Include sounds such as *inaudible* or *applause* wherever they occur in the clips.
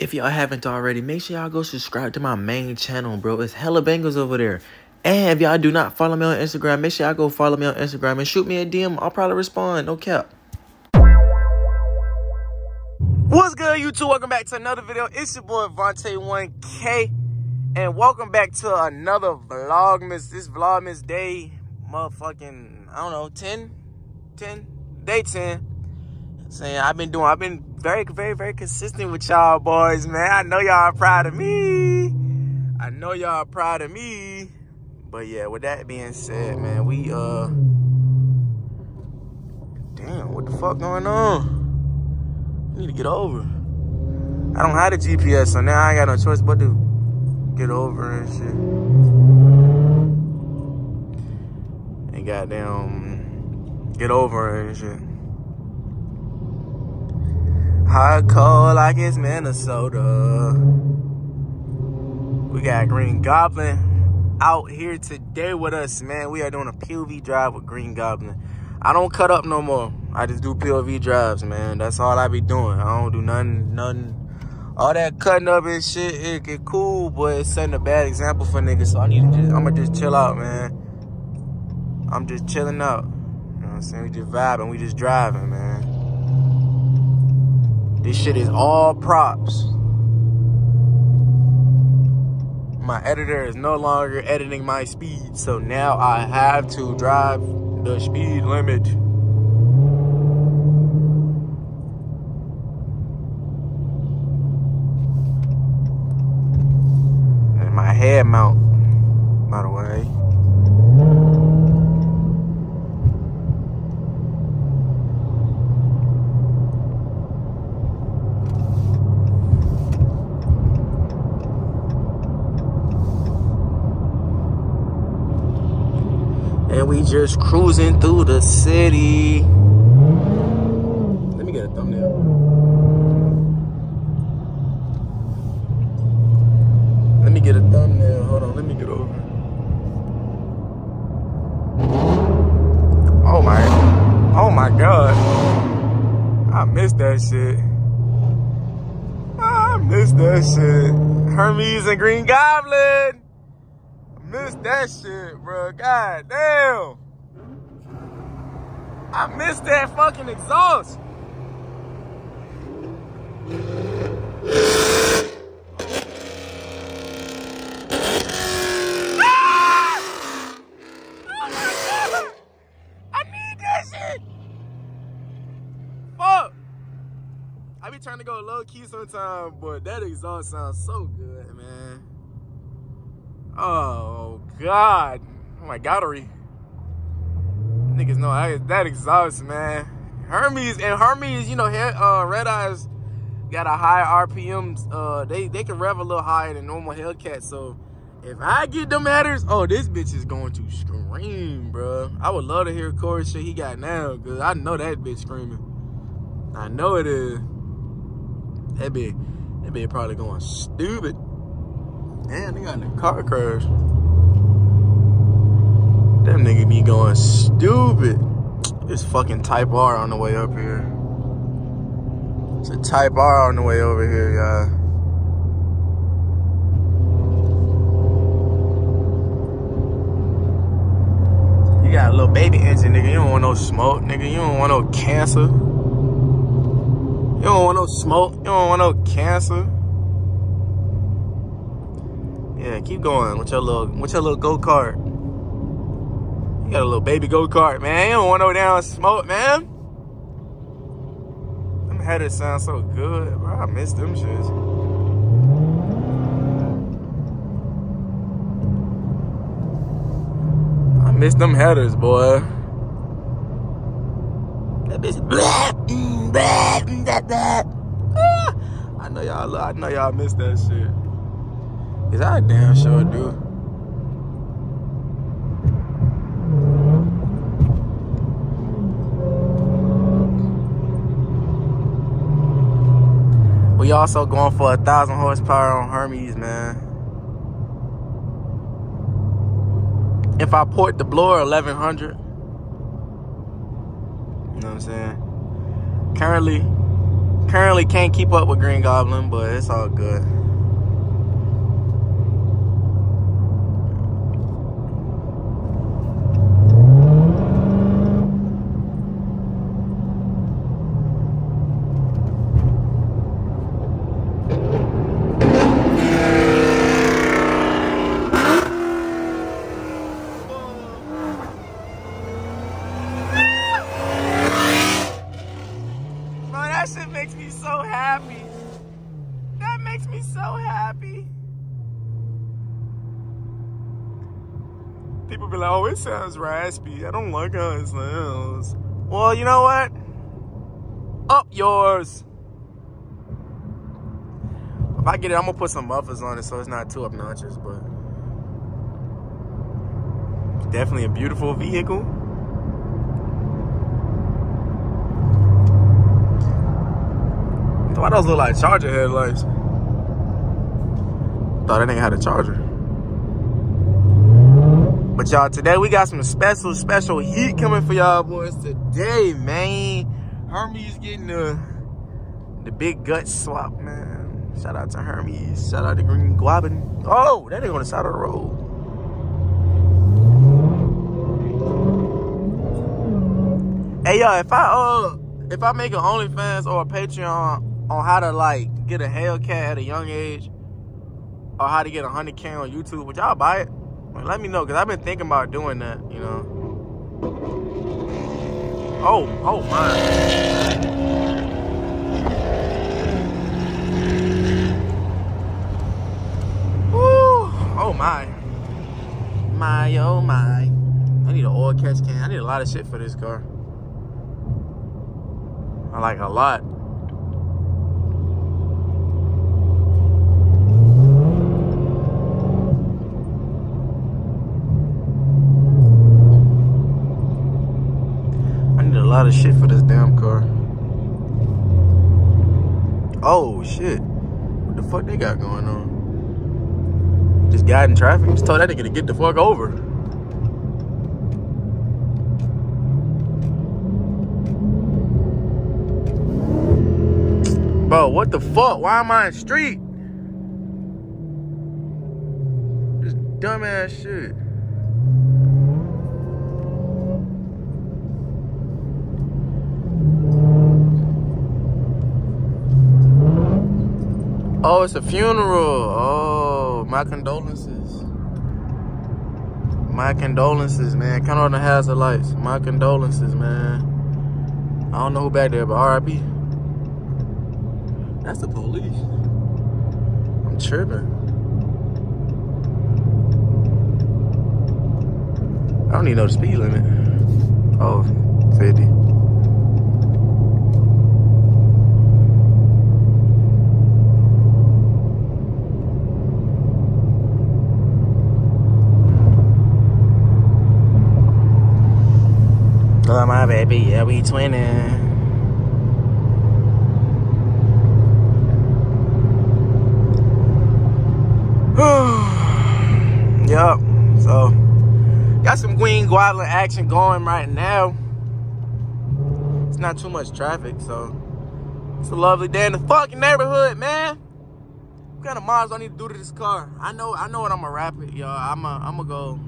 If y'all haven't already, make sure y'all go subscribe to my main channel, bro. It's hella bangers over there. And if y'all do not follow me on Instagram, make sure y'all go follow me on Instagram and shoot me a DM. I'll probably respond. No cap. What's good, YouTube? Welcome back to another video. It's your boy Vontae1K. And welcome back to another Vlogmas. This Vlogmas day, motherfucking, I don't know, 10? 10? Day 10. Saying I've been doing, I've been very, very, very consistent with y'all boys, man. I know y'all are proud of me. I know y'all are proud of me. But yeah, with that being said, man, we, uh, damn, what the fuck going on? I need to get over. I don't have the GPS, so now I ain't got no choice but to get over and shit. And goddamn, get over and shit. Hot cold like it's Minnesota. We got Green Goblin out here today with us, man. We are doing a POV drive with Green Goblin. I don't cut up no more. I just do POV drives, man. That's all I be doing. I don't do nothing, nothing. All that cutting up and shit, it get cool, but it's setting a bad example for niggas. So I need to just, I'ma just chill out, man. I'm just chilling out. You know what I'm saying? We just vibing, we just driving, man. This shit is all props. My editor is no longer editing my speed, so now I have to drive the speed limit. And my head mount, by the way. And we just cruising through the city. Let me get a thumbnail. Let me get a thumbnail. Hold on, let me get over. Oh my, oh my God. I missed that shit. I missed that shit. Hermes and Green Goblin. That shit, bro. God damn. I missed that fucking exhaust. Ah! I need that shit. Fuck. I be trying to go low key sometimes, but that exhaust sounds so good, man. Oh God, oh my Gottery. Niggas know that exhaust, man. Hermes and Hermes, you know, uh, Red Eyes got a high RPMs. Uh, they they can rev a little higher than normal Hellcat. So if I get them headers, oh, this bitch is going to scream, bro. I would love to hear Corey shit he got now, cause I know that bitch screaming. I know it is. That bitch, that bitch probably going stupid. Damn, they got in a car crash. That nigga be going stupid. It's fucking Type R on the way up here. It's a Type R on the way over here, y'all. You got a little baby engine, nigga. You don't want no smoke, nigga. You don't want no cancer. You don't want no smoke. You don't want no cancer. Yeah, keep going with your little with your little go-kart. Got a little baby go-kart, man. You don't want no down smoke, man. Them headers sound so good, bro. I miss them shits. I miss them headers, boy. That bitch blah, mm, blah, mm. Ah, I know y'all I know y'all miss that shit. Cause I damn sure do. We also going for a thousand horsepower on Hermes, man. If I port the blower 1100, you know what I'm saying? Currently, Currently can't keep up with Green Goblin, but it's all good. Oh, it sounds raspy. I don't like how it sounds. Well, you know what? Up yours. If I get it, I'm gonna put some mufflers on it so it's not too obnoxious, but definitely a beautiful vehicle. Why those look like charger headlights? Thought that nigga had a charger. But y'all, today we got some special, special heat coming for y'all boys today, man. Hermes getting the, the big gut swap, man. Shout out to Hermes. Shout out to Green Goblin. Oh, that ain't on the side of the road. Hey, y'all, if I, uh, if I make an OnlyFans or a Patreon on how to, like, get a Hellcat at a young age or how to get a 100K on YouTube, would y'all buy it? Let me know, because I've been thinking about doing that, you know. Oh, oh my. oh my. My, oh my. I need an oil catch can. I need a lot of shit for this car. I like a lot. Lot of shit for this damn car. Oh, shit. What the fuck they got going on? Just in traffic. Just told that nigga to get the fuck over. Bro, what the fuck? Why am I in street? This dumbass shit. Oh, it's a funeral. Oh, my condolences. My condolences, man. Count on the hazard lights. My condolences, man. I don't know who back there, but RIP. That's the police. I'm tripping. I don't know the speed limit. Oh, 50. Love my baby, yeah, we twinning. *sighs* yep, so got some Green Guadalupe action going right now. It's not too much traffic, so it's a lovely day in the fucking neighborhood, man. What kind of mods I need to do to this car? I know, I know what I'm gonna wrap it, y'all. I'm gonna, I'm gonna go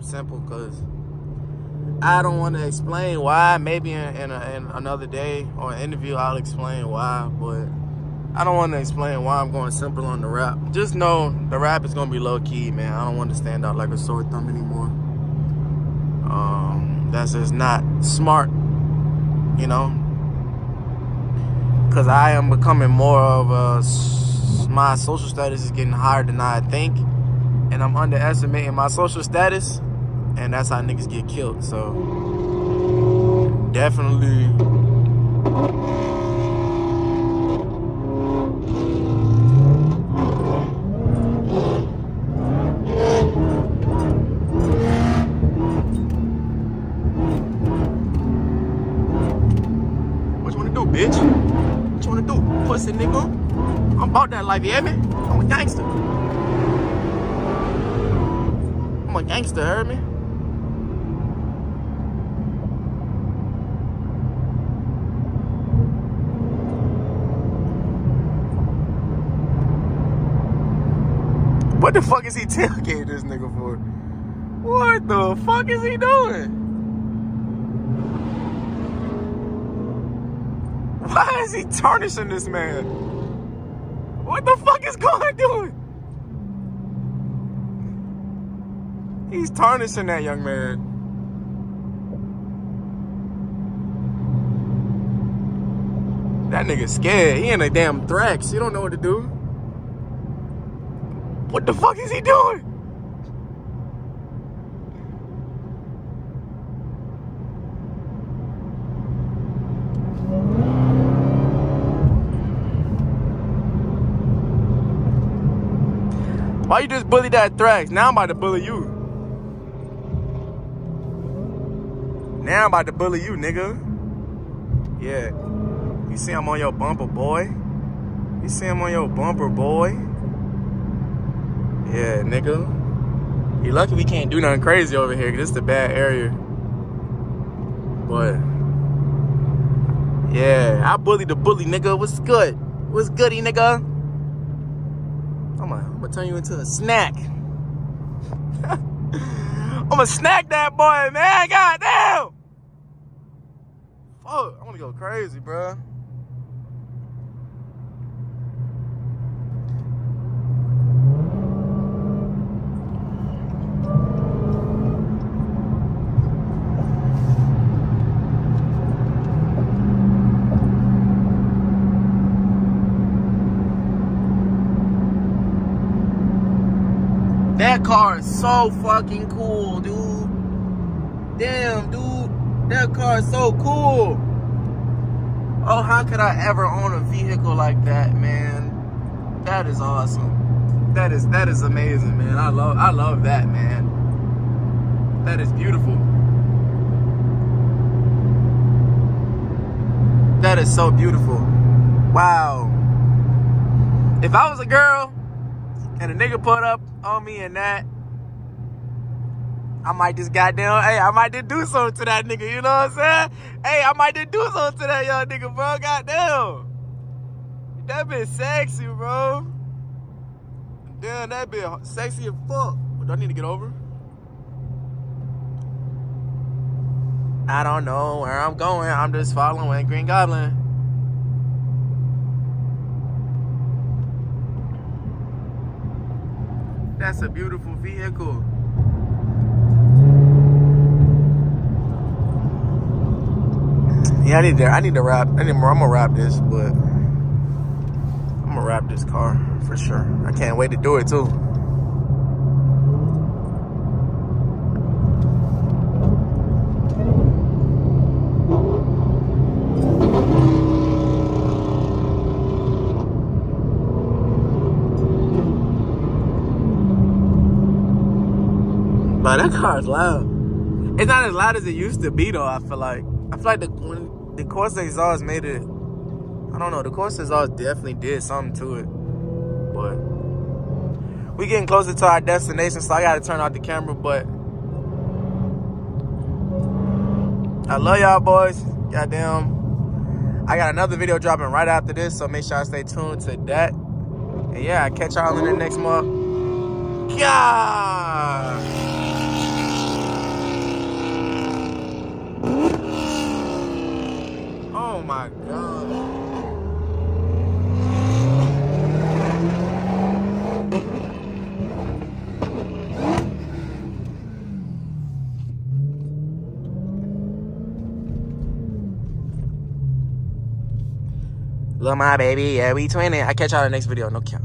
simple, cause I don't want to explain why. Maybe in, in, a, in, another day or an interview, I'll explain why. But I don't want to explain why I'm going simple on the rap. Just know the rap is going to be low key, man. I don't want to stand out like a sore thumb anymore. Um, that's just not smart, you know. Because I am becoming more of a. My social status is getting higher than I think. And I'm underestimating my social status and that's how niggas get killed. So definitely. What you wanna do, bitch? What you wanna do, pussy nigga? I'm about that life, you hear me? I'm a gangster. I'm a gangster, heard me? What the fuck is he *laughs* tailgating this nigga for? What the fuck is he doing? Why is he tarnishing this man? What the fuck is going doing? He's tarnishing that young man. That nigga scared. He in a damn Trax. You don't know what to do. What the fuck is he doing? Why you just bully that Trax? Now I'm about to bully you. Now I'm about to bully you, nigga. Yeah. You see I'm on your bumper, boy? You see I'm on your bumper, boy? Yeah, nigga. You lucky we can't do nothing crazy over here, because it's a bad area. But, yeah, I bully the bully, nigga. What's good? What's goody, nigga? I'm gonna, I'm gonna turn you into a snack. *laughs* I'm gonna snack that boy, man. God damn. Fuck, I'm gonna go crazy, bro. That car is so fucking cool, dude. Damn, dude. That car is so cool. Oh, how could I ever own a vehicle like that, man? That is awesome. That is that is amazing, man. I love I love that, man. That is beautiful. That is so beautiful. Wow. If I was a girl and a nigga put up on me and that, I might just goddamn, hey, I might just do something to that nigga, you know what I'm saying? Hey, I might just do something to that young nigga, bro, goddamn. That bitch sexy, bro. Damn, that bitch sexy as fuck. Do I need to get over? I don't know where I'm going. I'm just following Green Goblin. That's a beautiful vehicle. Yeah, I need to. I need to wrap. I need more. I'm gonna wrap this, but I'm gonna wrap this car for sure. I can't wait to do it too. But that car's loud. It's not as loud as it used to be though. I feel like. I feel like the when the Corsa exhaust made it. I don't know. The Corsa exhaust definitely did something to it. But we getting closer to our destination, so I gotta turn off the camera. But I love y'all boys. Goddamn. I got another video dropping right after this, so make sure I stay tuned to that. And yeah, I catch y'all in the next month. God. Oh my God. Love my baby, yeah, we twinning. I catch y'all in the next video. No count.